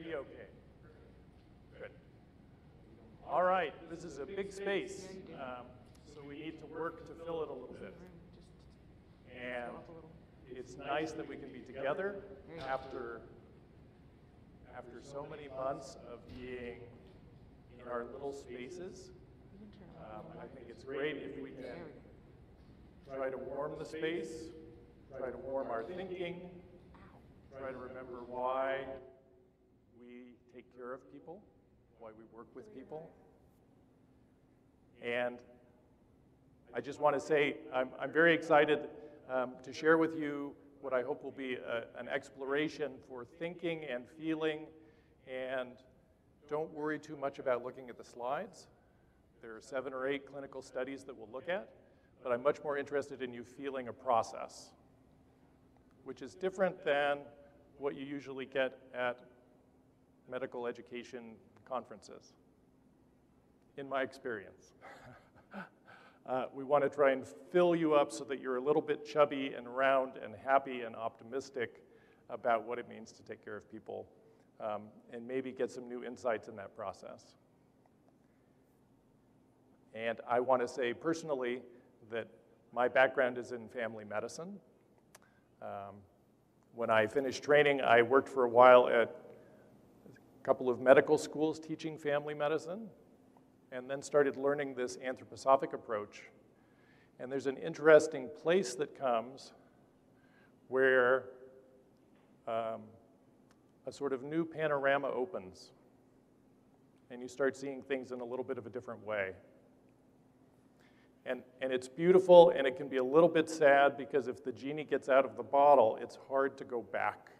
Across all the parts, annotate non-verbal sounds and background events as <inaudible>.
me okay? Good. All right, this is a big space, um, so we need to work to fill it a little bit. And it's nice that we can be together after, after so many months of being in our little spaces. Um, I think it's great if we can try to warm the space, try to warm our thinking, try to remember why we take care of people, why we work with people. And I just want to say I'm, I'm very excited um, to share with you what I hope will be a, an exploration for thinking and feeling. And don't worry too much about looking at the slides. There are seven or eight clinical studies that we'll look at, but I'm much more interested in you feeling a process, which is different than what you usually get at medical education conferences, in my experience. <laughs> uh, we want to try and fill you up so that you're a little bit chubby and round and happy and optimistic about what it means to take care of people um, and maybe get some new insights in that process. And I want to say personally that my background is in family medicine. Um, when I finished training, I worked for a while at couple of medical schools teaching family medicine, and then started learning this anthroposophic approach. And there's an interesting place that comes where um, a sort of new panorama opens, and you start seeing things in a little bit of a different way. And, and it's beautiful, and it can be a little bit sad because if the genie gets out of the bottle, it's hard to go back.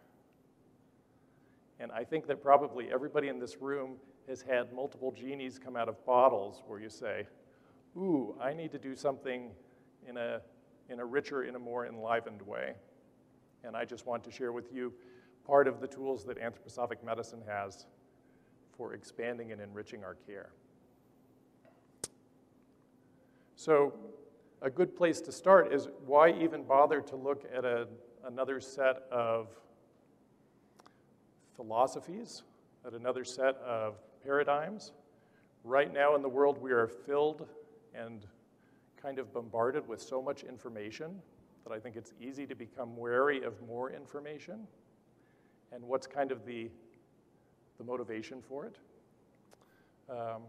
And I think that probably everybody in this room has had multiple genies come out of bottles where you say, ooh, I need to do something in a, in a richer, in a more enlivened way. And I just want to share with you part of the tools that anthroposophic medicine has for expanding and enriching our care. So a good place to start is why even bother to look at a, another set of philosophies, at another set of paradigms? Right now in the world, we are filled and kind of bombarded with so much information that I think it's easy to become wary of more information. And what's kind of the, the motivation for it? Um,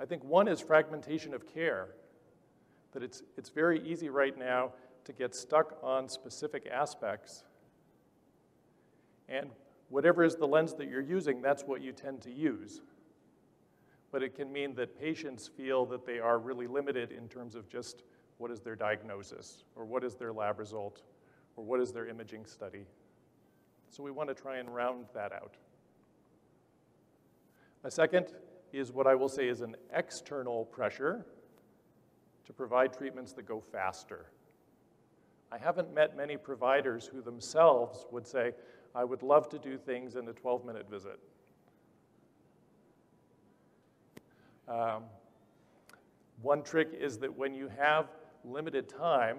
I think one is fragmentation of care, that it's, it's very easy right now to get stuck on specific aspects. And whatever is the lens that you're using, that's what you tend to use. But it can mean that patients feel that they are really limited in terms of just what is their diagnosis, or what is their lab result, or what is their imaging study. So we want to try and round that out. A second is what I will say is an external pressure to provide treatments that go faster. I haven't met many providers who themselves would say, I would love to do things in a 12 minute visit. Um, one trick is that when you have limited time,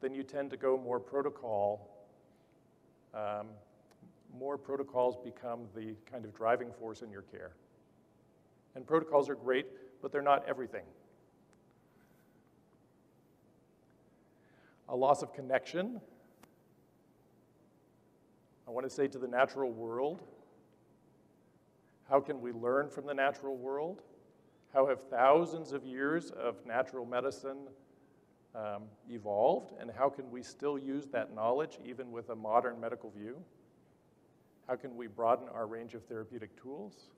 then you tend to go more protocol. Um, more protocols become the kind of driving force in your care. And protocols are great, but they're not everything. A loss of connection. I want to say to the natural world, how can we learn from the natural world? How have thousands of years of natural medicine um, evolved, and how can we still use that knowledge even with a modern medical view? How can we broaden our range of therapeutic tools?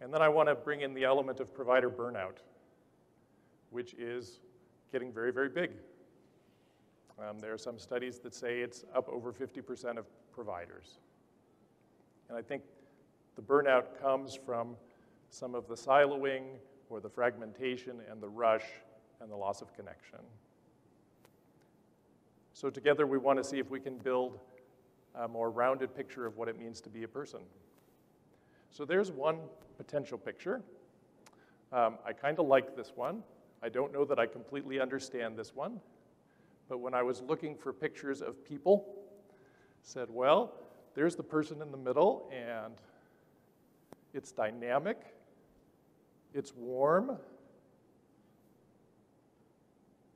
And then I want to bring in the element of provider burnout, which is getting very, very big. Um, there are some studies that say it's up over 50% of providers. And I think the burnout comes from some of the siloing or the fragmentation and the rush and the loss of connection. So together we want to see if we can build a more rounded picture of what it means to be a person. So there's one potential picture. Um, I kind of like this one. I don't know that I completely understand this one, but when I was looking for pictures of people, said, well, there's the person in the middle, and it's dynamic, it's warm.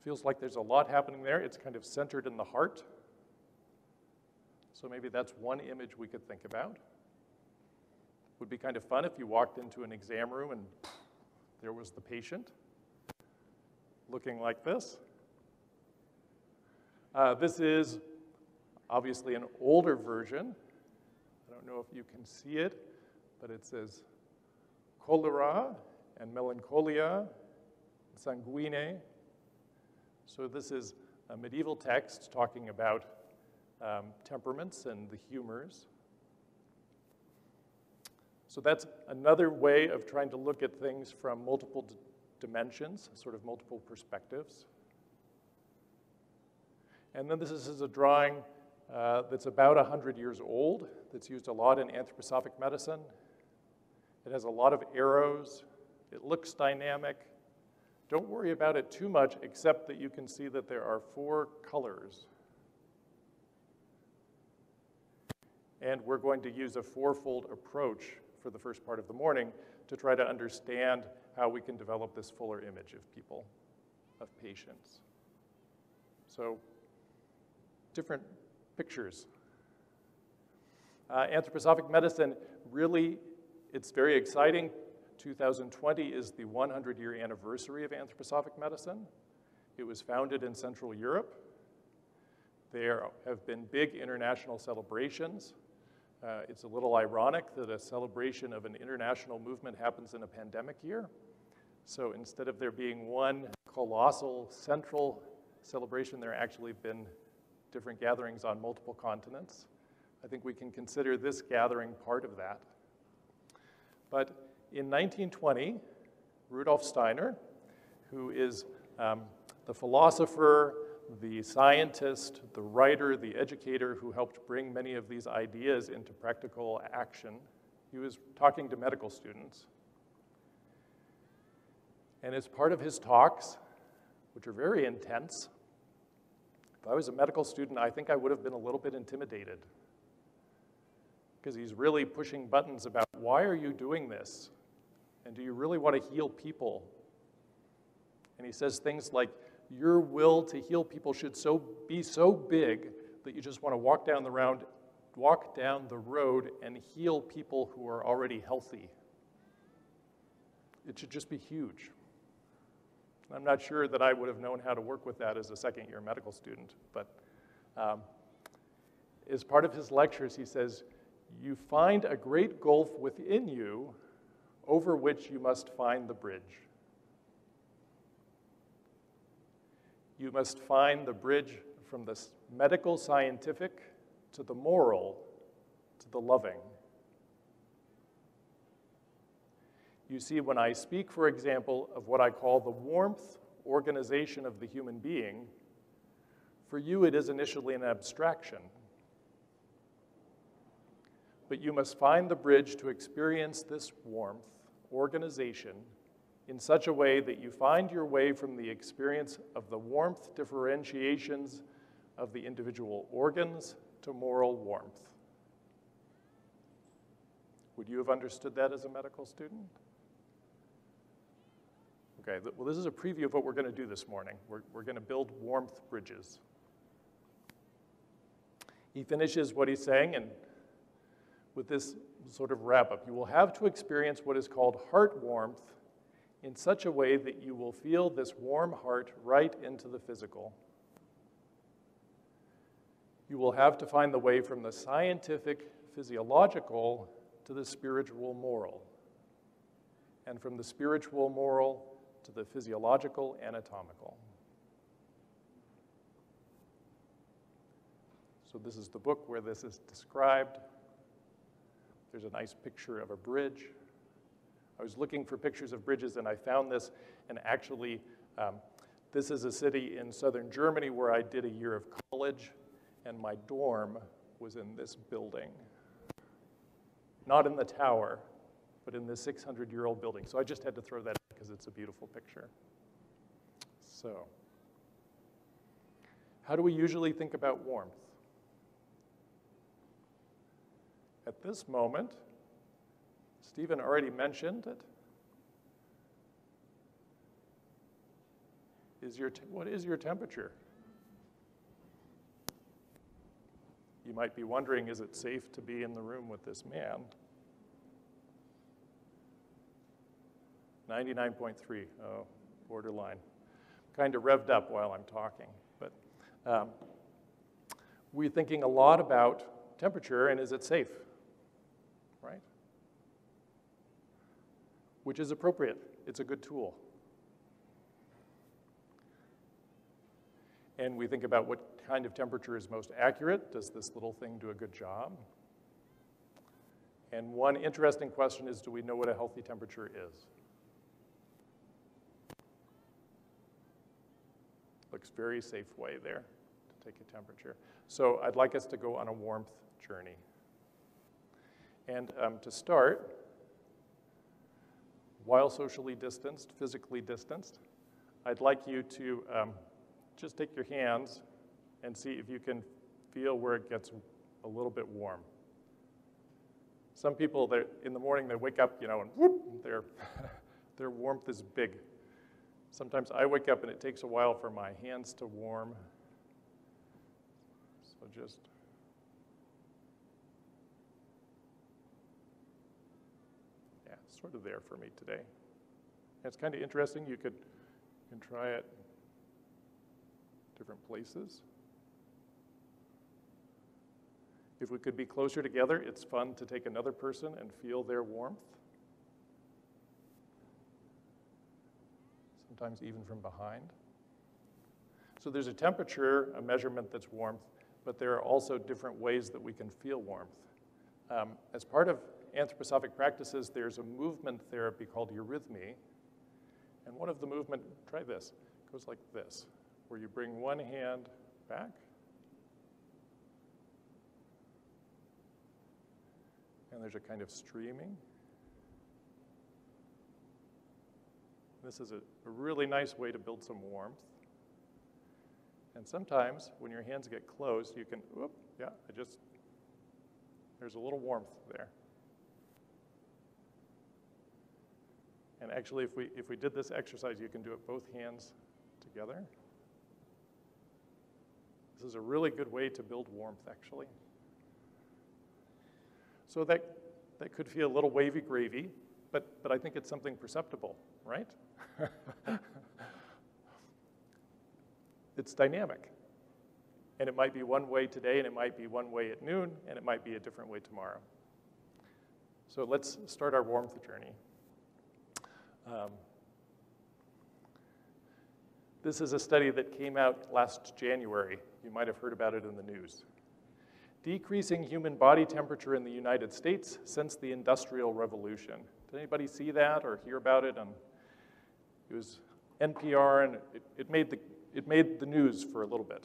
Feels like there's a lot happening there. It's kind of centered in the heart. So maybe that's one image we could think about. Would be kind of fun if you walked into an exam room and there was the patient looking like this. Uh, this is obviously an older version. I don't know if you can see it, but it says cholera and melancholia, sanguine. So this is a medieval text talking about um, temperaments and the humors. So that's another way of trying to look at things from multiple dimensions, sort of multiple perspectives. And then this is a drawing uh, that's about 100 years old, that's used a lot in anthroposophic medicine. It has a lot of arrows. It looks dynamic. Don't worry about it too much, except that you can see that there are four colors. And we're going to use a fourfold approach for the first part of the morning to try to understand how we can develop this fuller image of people, of patients. So, different pictures. Uh, anthroposophic medicine really, it's very exciting. 2020 is the 100 year anniversary of anthroposophic medicine. It was founded in Central Europe. There have been big international celebrations. Uh, it's a little ironic that a celebration of an international movement happens in a pandemic year. So instead of there being one colossal central celebration, there actually have been different gatherings on multiple continents. I think we can consider this gathering part of that. But in 1920, Rudolf Steiner, who is um, the philosopher, the scientist, the writer, the educator who helped bring many of these ideas into practical action. He was talking to medical students. And as part of his talks, which are very intense, I was a medical student, I think I would have been a little bit intimidated because he's really pushing buttons about why are you doing this? And do you really want to heal people? And he says things like, your will to heal people should so be so big that you just want to walk down the round, walk down the road and heal people who are already healthy. It should just be huge. I'm not sure that I would have known how to work with that as a second year medical student, but um, as part of his lectures, he says, You find a great gulf within you over which you must find the bridge. you must find the bridge from the medical scientific to the moral to the loving. You see, when I speak, for example, of what I call the warmth organization of the human being, for you it is initially an abstraction. But you must find the bridge to experience this warmth organization in such a way that you find your way from the experience of the warmth differentiations of the individual organs to moral warmth. Would you have understood that as a medical student? Okay, well, this is a preview of what we're going to do this morning. We're, we're going to build warmth bridges. He finishes what he's saying, and with this sort of wrap up, you will have to experience what is called heart warmth in such a way that you will feel this warm heart right into the physical. You will have to find the way from the scientific, physiological to the spiritual, moral, and from the spiritual, moral to the physiological, anatomical. So, this is the book where this is described. There's a nice picture of a bridge. I was looking for pictures of bridges and I found this, and actually, um, this is a city in southern Germany where I did a year of college, and my dorm was in this building. Not in the tower, but in this 600 year old building. So I just had to throw that because it's a beautiful picture. So, how do we usually think about warmth? at this moment, Stephen already mentioned it. Is your what is your temperature? You might be wondering, is it safe to be in the room with this man? 99.3, oh, borderline. Kind of revved up while I'm talking. But um, we're thinking a lot about temperature and is it safe, right? Which is appropriate. It's a good tool. And we think about what kind of temperature is most accurate. Does this little thing do a good job? And one interesting question is, do we know what a healthy temperature is? Looks very safe way there to take a temperature. So I'd like us to go on a warmth journey. And um, to start, while socially distanced, physically distanced, I'd like you to um, just take your hands and see if you can feel where it gets a little bit warm. Some people, in the morning, they wake up, you know, and whoop, their, <laughs> their warmth is big. Sometimes I wake up and it takes a while for my hands to warm. So just yeah, sort of there for me today. it's kind of interesting. You could you can try it different places. If we could be closer together, it's fun to take another person and feel their warmth. Sometimes even from behind. So there's a temperature, a measurement that's warmth, but there are also different ways that we can feel warmth. Um, as part of anthroposophic practices, there's a movement therapy called eurythmy. And one of the movement, try this, goes like this where you bring one hand back. And there's a kind of streaming. This is a, really nice way to build some warmth. And sometimes when your hands get closed, you can, whoop, yeah, I just, there's a little warmth there. And actually, if we, if we did this exercise, you can do it both hands together. This is a really good way to build warmth, actually. So that, that could feel a little wavy gravy, but, but I think it's something perceptible, right? <laughs> it's dynamic. And it might be one way today, and it might be one way at noon, and it might be a different way tomorrow. So let's start our warmth journey. Um, this is a study that came out last January you might have heard about it in the news. Decreasing human body temperature in the United States since the Industrial Revolution. Did anybody see that or hear about it? And it was NPR, and it, it, made the, it made the news for a little bit.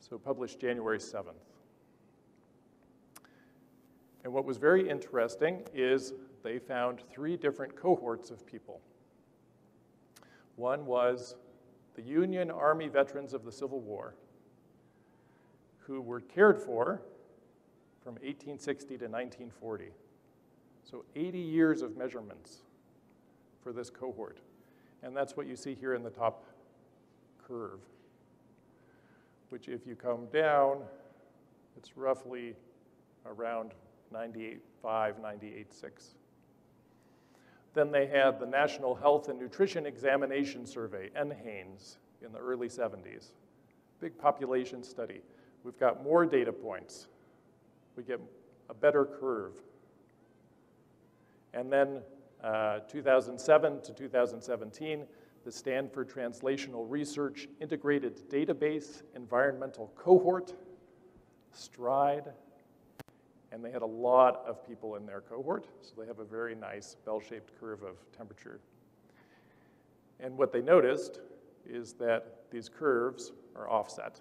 So published January 7th. And what was very interesting is they found three different cohorts of people. One was the Union Army veterans of the Civil War who were cared for from 1860 to 1940. So 80 years of measurements for this cohort. And that's what you see here in the top curve, which if you come down, it's roughly around 98.5, 98.6. Then they had the National Health and Nutrition Examination Survey, NHANES, in the early 70s. Big population study. We've got more data points. We get a better curve. And then uh, 2007 to 2017, the Stanford Translational Research Integrated Database Environmental Cohort, STRIDE, and they had a lot of people in their cohort, so they have a very nice bell-shaped curve of temperature. And what they noticed is that these curves are offset.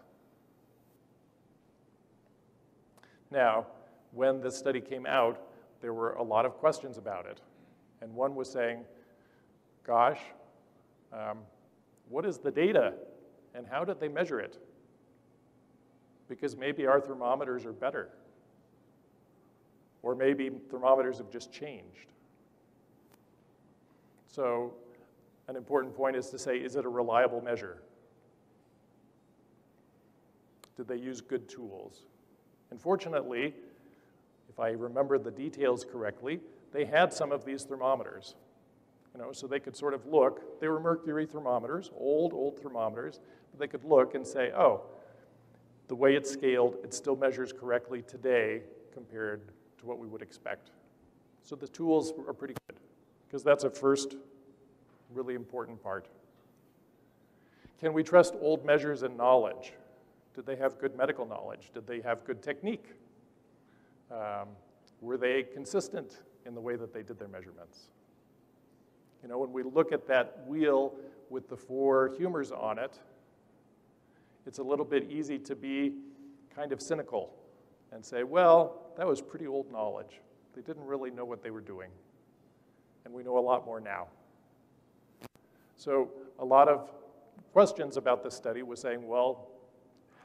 Now, when this study came out, there were a lot of questions about it. And one was saying, gosh, um, what is the data and how did they measure it? because maybe our thermometers are better. Or maybe thermometers have just changed. So an important point is to say, is it a reliable measure? Did they use good tools? Unfortunately, if I remember the details correctly, they had some of these thermometers. You know, so they could sort of look, they were mercury thermometers, old, old thermometers, but they could look and say, oh, the way it's scaled, it still measures correctly today compared to what we would expect. So the tools are pretty good, because that's a first really important part. Can we trust old measures and knowledge? Did they have good medical knowledge? Did they have good technique? Um, were they consistent in the way that they did their measurements? You know, when we look at that wheel with the four humors on it, it's a little bit easy to be kind of cynical and say, well, that was pretty old knowledge. They didn't really know what they were doing. And we know a lot more now. So a lot of questions about this study was saying, well,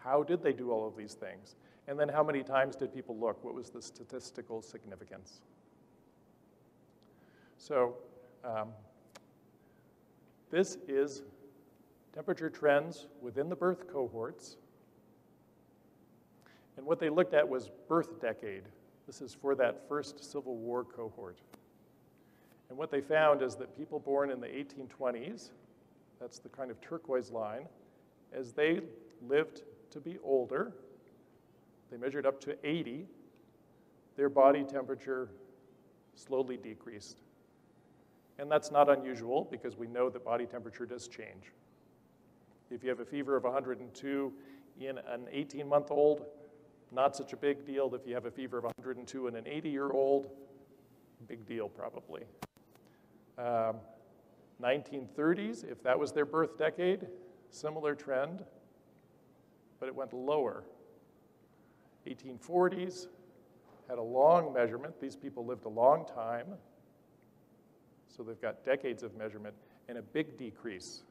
how did they do all of these things? And then how many times did people look? What was the statistical significance? So um, this is temperature trends within the birth cohorts. And what they looked at was birth decade. This is for that first Civil War cohort. And what they found is that people born in the 1820s, that's the kind of turquoise line, as they lived to be older, they measured up to 80, their body temperature slowly decreased. And that's not unusual because we know that body temperature does change. If you have a fever of 102 in an 18 month old, not such a big deal. If you have a fever of 102 in an 80 year old, big deal probably. Um, 1930s, if that was their birth decade, similar trend, but it went lower. 1840s had a long measurement. These people lived a long time, so they've got decades of measurement, and a big decrease.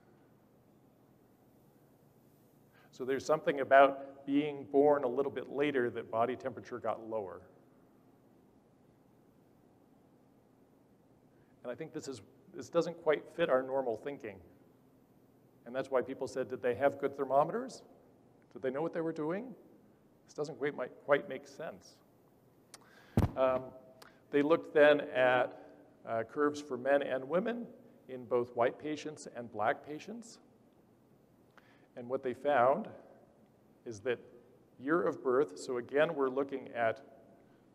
So there's something about being born a little bit later that body temperature got lower. And I think this, is, this doesn't quite fit our normal thinking. And that's why people said, did they have good thermometers? Did they know what they were doing? This doesn't quite, quite make sense. Um, they looked then at uh, curves for men and women in both white patients and black patients. And what they found is that year of birth, so again, we're looking at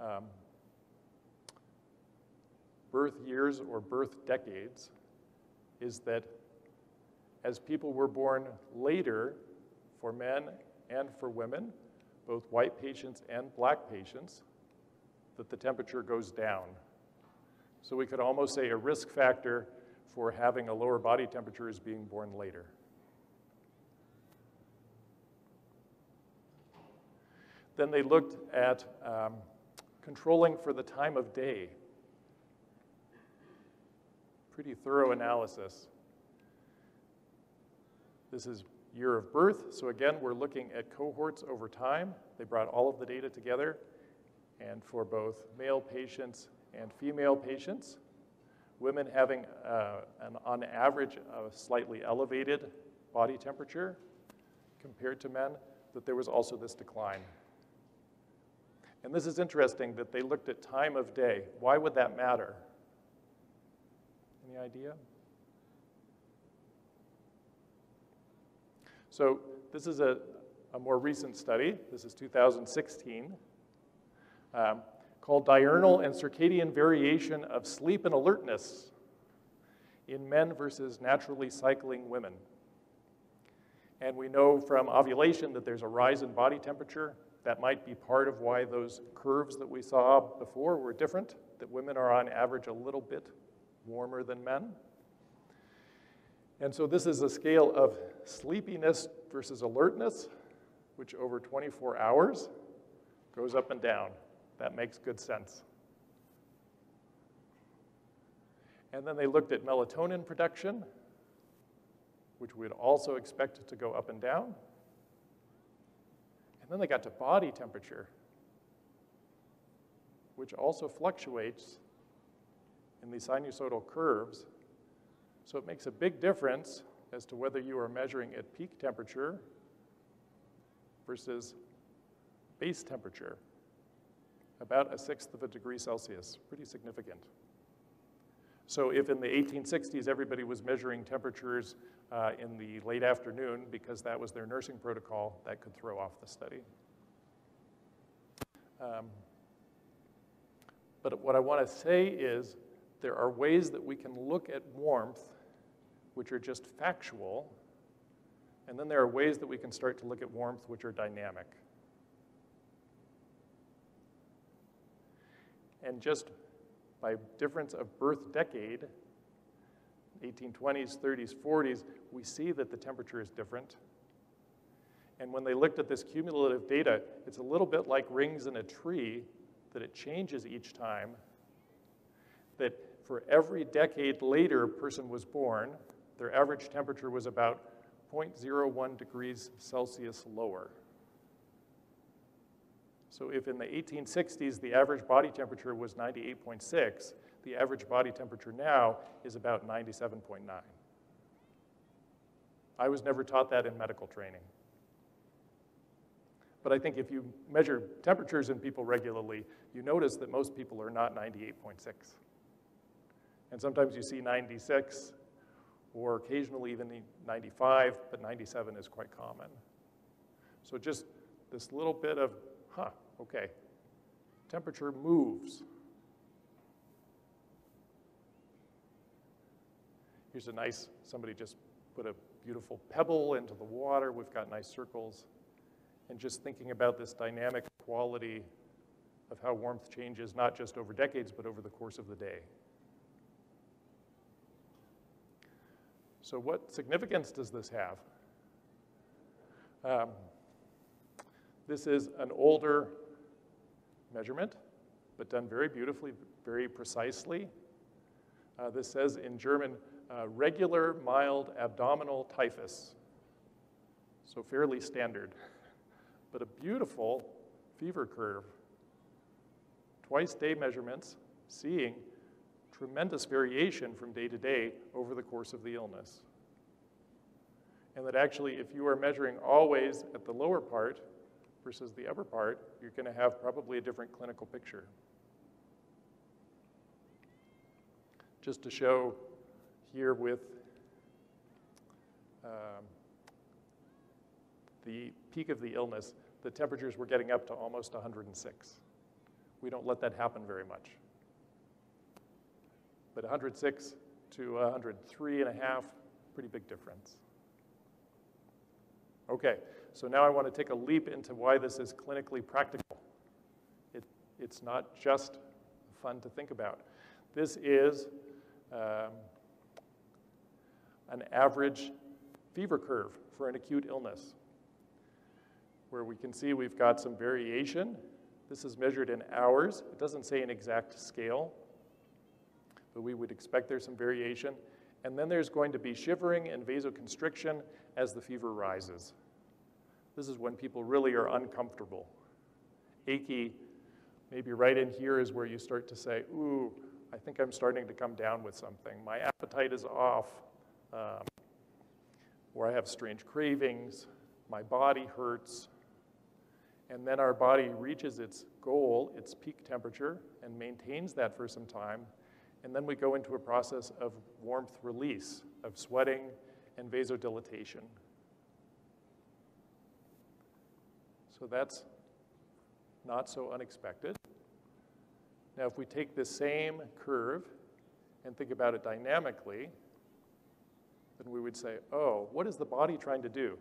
um, birth years or birth decades, is that as people were born later for men and for women, both white patients and black patients, that the temperature goes down. So we could almost say a risk factor for having a lower body temperature is being born later. Then they looked at um, controlling for the time of day. Pretty thorough analysis. This is year of birth. So again, we're looking at cohorts over time. They brought all of the data together. And for both male patients and female patients, women having uh, an, on average a slightly elevated body temperature compared to men, that there was also this decline. And this is interesting that they looked at time of day. Why would that matter? Any idea? So this is a, a more recent study. This is 2016, um, called Diurnal and Circadian Variation of Sleep and Alertness in Men versus Naturally Cycling Women. And we know from ovulation that there's a rise in body temperature that might be part of why those curves that we saw before were different, that women are on average a little bit warmer than men. And so this is a scale of sleepiness versus alertness, which over 24 hours goes up and down. That makes good sense. And then they looked at melatonin production, which we'd also expect to go up and down. And then they got to body temperature, which also fluctuates in the sinusoidal curves. So it makes a big difference as to whether you are measuring at peak temperature versus base temperature, about a sixth of a degree Celsius, pretty significant. So if in the 1860s everybody was measuring temperatures uh, in the late afternoon because that was their nursing protocol, that could throw off the study. Um, but what I want to say is there are ways that we can look at warmth which are just factual, and then there are ways that we can start to look at warmth which are dynamic. And just by difference of birth decade, 1820s, 30s, 40s, we see that the temperature is different. And when they looked at this cumulative data, it's a little bit like rings in a tree, that it changes each time. That for every decade later a person was born, their average temperature was about 0.01 degrees Celsius lower. So if in the 1860s the average body temperature was 98.6, the average body temperature now is about 97.9. I was never taught that in medical training. But I think if you measure temperatures in people regularly, you notice that most people are not 98.6. And sometimes you see 96 or occasionally even 95, but 97 is quite common. So just this little bit of, huh, Okay. Temperature moves. Here's a nice, somebody just put a beautiful pebble into the water. We've got nice circles. And just thinking about this dynamic quality of how warmth changes, not just over decades, but over the course of the day. So what significance does this have? Um, this is an older measurement, but done very beautifully, very precisely. Uh, this says in German, uh, regular mild abdominal typhus. So fairly standard, but a beautiful fever curve. Twice day measurements, seeing tremendous variation from day to day over the course of the illness. And that actually, if you are measuring always at the lower part, versus the upper part, you're going to have probably a different clinical picture. Just to show here with um, the peak of the illness, the temperatures were getting up to almost 106. We don't let that happen very much. But 106 to 103 and a half, pretty big difference. Okay, so now I want to take a leap into why this is clinically practical. It, it's not just fun to think about. This is um, an average fever curve for an acute illness, where we can see we've got some variation. This is measured in hours. It doesn't say an exact scale, but we would expect there's some variation. And then there's going to be shivering and vasoconstriction as the fever rises. This is when people really are uncomfortable. Achy, maybe right in here is where you start to say, ooh, I think I'm starting to come down with something. My appetite is off, um, or I have strange cravings, my body hurts. And then our body reaches its goal, its peak temperature, and maintains that for some time. And then we go into a process of warmth release, of sweating and vasodilatation. So that's not so unexpected. Now, if we take the same curve and think about it dynamically, then we would say, oh, what is the body trying to do?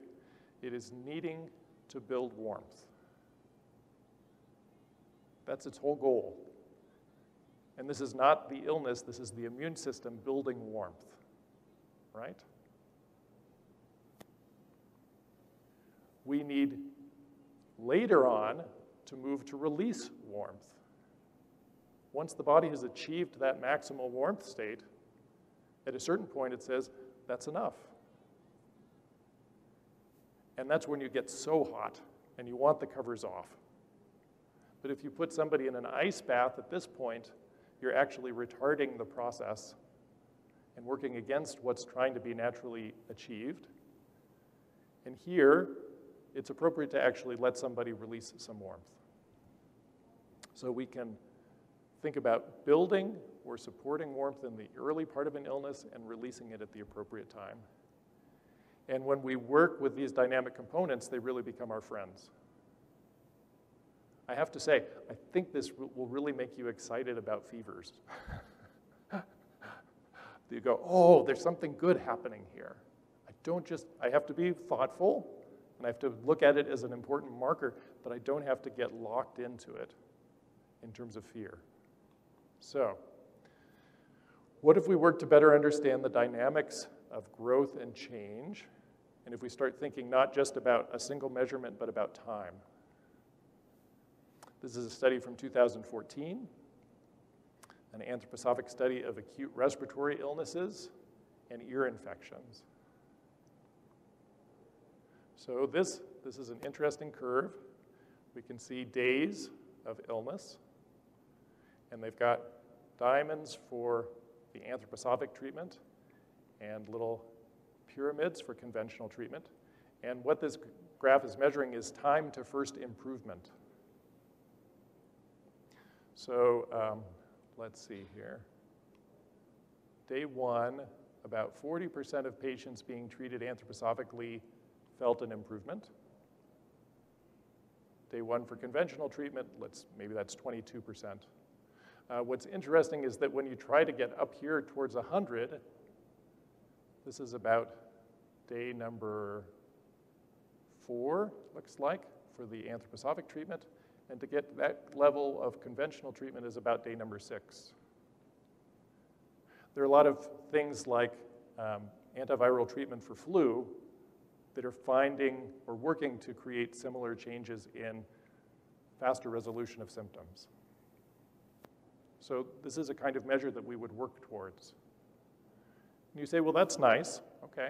It is needing to build warmth. That's its whole goal. And this is not the illness, this is the immune system building warmth, right? We need later on to move to release warmth. Once the body has achieved that maximal warmth state, at a certain point it says, that's enough. And that's when you get so hot and you want the covers off. But if you put somebody in an ice bath at this point, you're actually retarding the process and working against what's trying to be naturally achieved. And here, it's appropriate to actually let somebody release some warmth. So we can think about building or supporting warmth in the early part of an illness and releasing it at the appropriate time. And when we work with these dynamic components, they really become our friends. I have to say, I think this will really make you excited about fevers. <laughs> you go, oh, there's something good happening here. I don't just, I have to be thoughtful and I have to look at it as an important marker, but I don't have to get locked into it in terms of fear. So, what if we work to better understand the dynamics of growth and change? And if we start thinking not just about a single measurement, but about time? This is a study from 2014, an anthroposophic study of acute respiratory illnesses and ear infections. So this, this is an interesting curve. We can see days of illness, and they've got diamonds for the anthroposophic treatment and little pyramids for conventional treatment. And what this graph is measuring is time to first improvement. So um, let's see here. Day one, about 40% of patients being treated anthroposophically felt an improvement. Day one for conventional treatment, let's, maybe that's 22%. Uh, what's interesting is that when you try to get up here towards 100, this is about day number four, looks like, for the anthroposophic treatment. And to get that level of conventional treatment is about day number six. There are a lot of things like um, antiviral treatment for flu that are finding or working to create similar changes in faster resolution of symptoms. So this is a kind of measure that we would work towards. And you say, well, that's nice. Okay.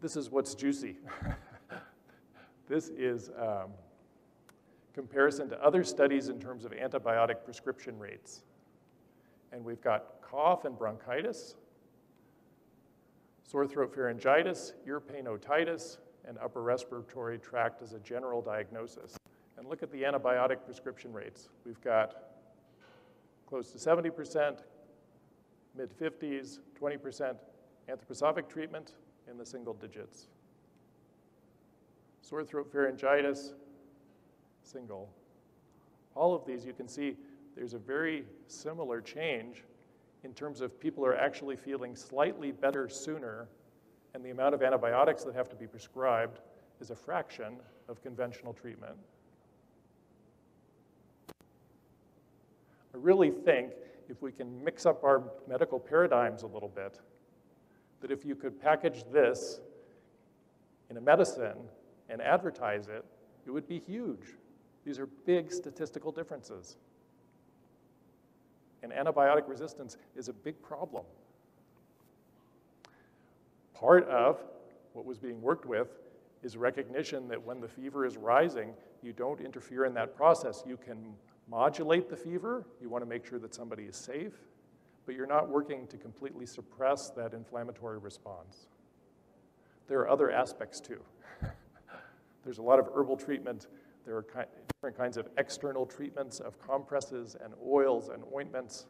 This is what's juicy. <laughs> this is um, comparison to other studies in terms of antibiotic prescription rates. And we've got cough and bronchitis, sore throat pharyngitis, ear pain otitis, and upper respiratory tract as a general diagnosis. And look at the antibiotic prescription rates. We've got close to 70%, mid 50s, 20% anthroposophic treatment in the single digits. Sore throat pharyngitis, single. All of these, you can see there's a very similar change in terms of people are actually feeling slightly better sooner, and the amount of antibiotics that have to be prescribed is a fraction of conventional treatment. I really think if we can mix up our medical paradigms a little bit, that if you could package this in a medicine and advertise it, it would be huge. These are big statistical differences. And antibiotic resistance is a big problem. Part of what was being worked with is recognition that when the fever is rising, you don't interfere in that process. You can modulate the fever. You want to make sure that somebody is safe, but you're not working to completely suppress that inflammatory response. There are other aspects too. <laughs> There's a lot of herbal treatment. There are ki different kinds of external treatments of compresses and oils and ointments.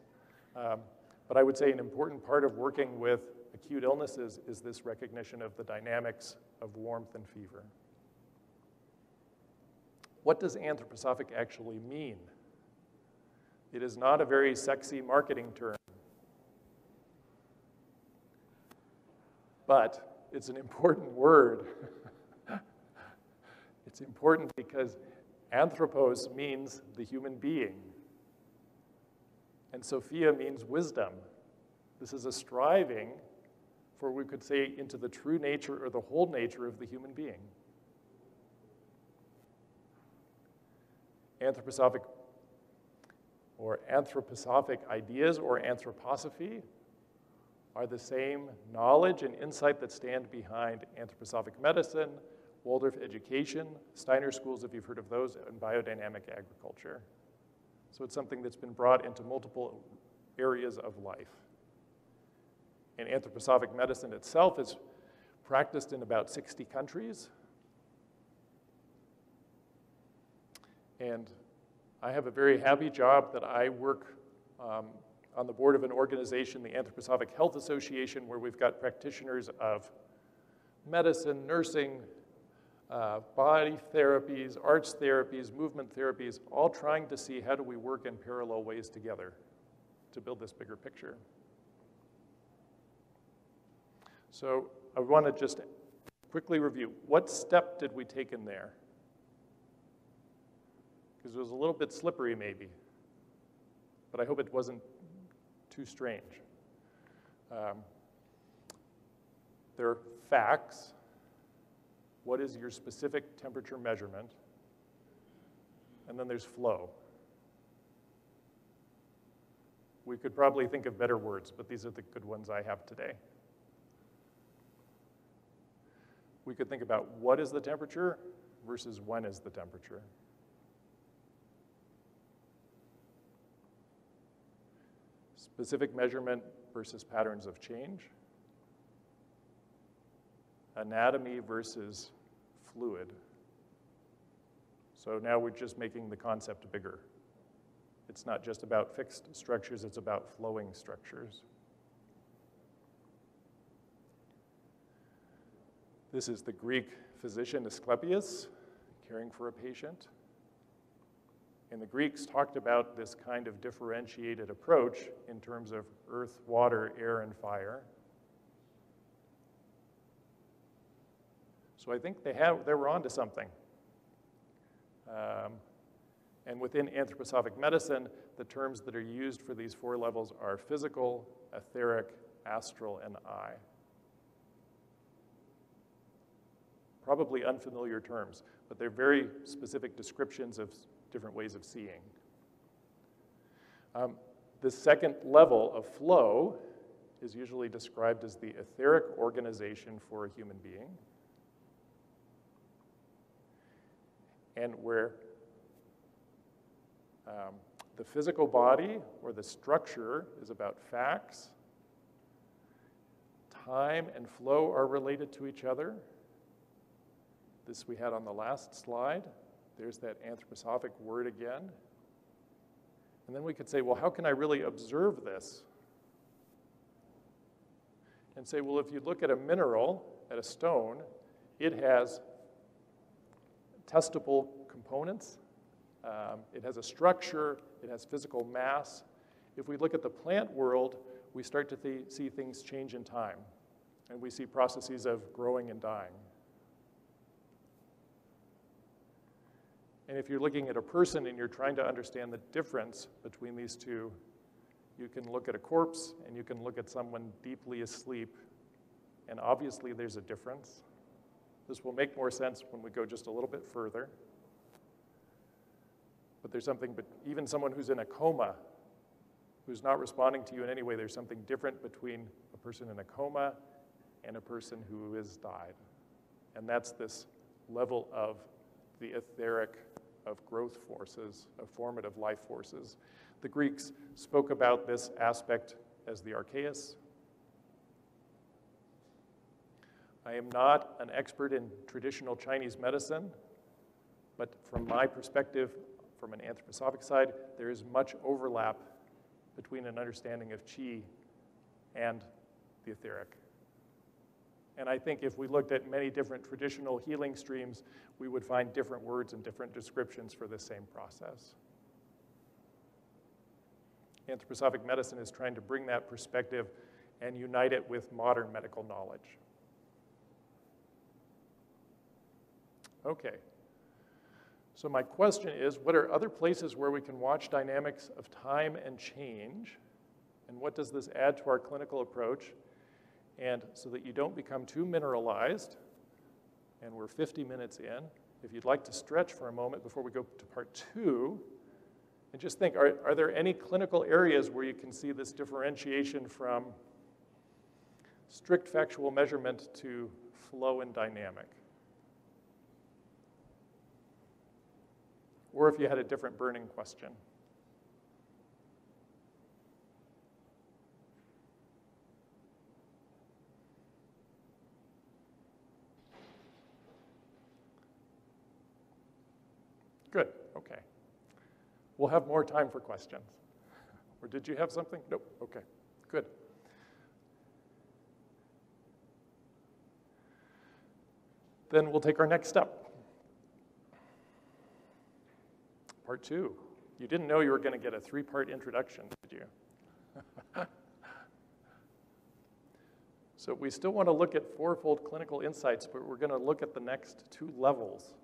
Um, but I would say an important part of working with acute illnesses is this recognition of the dynamics of warmth and fever. What does anthroposophic actually mean? It is not a very sexy marketing term. But it's an important <laughs> word. It's important because anthropos means the human being. And Sophia means wisdom. This is a striving for, we could say, into the true nature or the whole nature of the human being. Anthroposophic or anthroposophic ideas or anthroposophy are the same knowledge and insight that stand behind anthroposophic medicine Waldorf Education, Steiner Schools, if you've heard of those, and Biodynamic Agriculture. So it's something that's been brought into multiple areas of life. And anthroposophic medicine itself is practiced in about 60 countries. And I have a very happy job that I work um, on the board of an organization, the Anthroposophic Health Association, where we've got practitioners of medicine, nursing, uh, body therapies, arts therapies, movement therapies, all trying to see how do we work in parallel ways together to build this bigger picture. So I want to just quickly review. What step did we take in there? Because it was a little bit slippery maybe, but I hope it wasn't too strange. Um, there are facts. What is your specific temperature measurement? And then there's flow. We could probably think of better words, but these are the good ones I have today. We could think about what is the temperature versus when is the temperature. Specific measurement versus patterns of change. Anatomy versus fluid. So now we're just making the concept bigger. It's not just about fixed structures, it's about flowing structures. This is the Greek physician Asclepius caring for a patient. And the Greeks talked about this kind of differentiated approach in terms of earth, water, air, and fire. So I think they, have, they were onto something. Um, and within anthroposophic medicine, the terms that are used for these four levels are physical, etheric, astral, and I. Probably unfamiliar terms, but they're very specific descriptions of different ways of seeing. Um, the second level of flow is usually described as the etheric organization for a human being. And where um, the physical body or the structure is about facts, time and flow are related to each other. This we had on the last slide. There's that anthroposophic word again. And then we could say, well, how can I really observe this? And say, well, if you look at a mineral, at a stone, it has testable components. Um, it has a structure, it has physical mass. If we look at the plant world, we start to th see things change in time. And we see processes of growing and dying. And if you're looking at a person and you're trying to understand the difference between these two, you can look at a corpse and you can look at someone deeply asleep, and obviously there's a difference. This will make more sense when we go just a little bit further. But there's something, but even someone who's in a coma, who's not responding to you in any way, there's something different between a person in a coma and a person who has died. And that's this level of the etheric of growth forces, of formative life forces. The Greeks spoke about this aspect as the archeus. I am not an expert in traditional Chinese medicine, but from my perspective, from an anthroposophic side, there is much overlap between an understanding of qi and the etheric. And I think if we looked at many different traditional healing streams, we would find different words and different descriptions for the same process. Anthroposophic medicine is trying to bring that perspective and unite it with modern medical knowledge. Okay. So my question is, what are other places where we can watch dynamics of time and change? And what does this add to our clinical approach? And so that you don't become too mineralized, and we're 50 minutes in, if you'd like to stretch for a moment before we go to part two, and just think, are, are there any clinical areas where you can see this differentiation from strict factual measurement to flow and dynamic? Or if you had a different burning question. Good, okay. We'll have more time for questions. Or did you have something? Nope, okay, good. Then we'll take our next step. Part two. You didn't know you were going to get a three-part introduction, did you? <laughs> so we still want to look at fourfold clinical insights, but we're going to look at the next two levels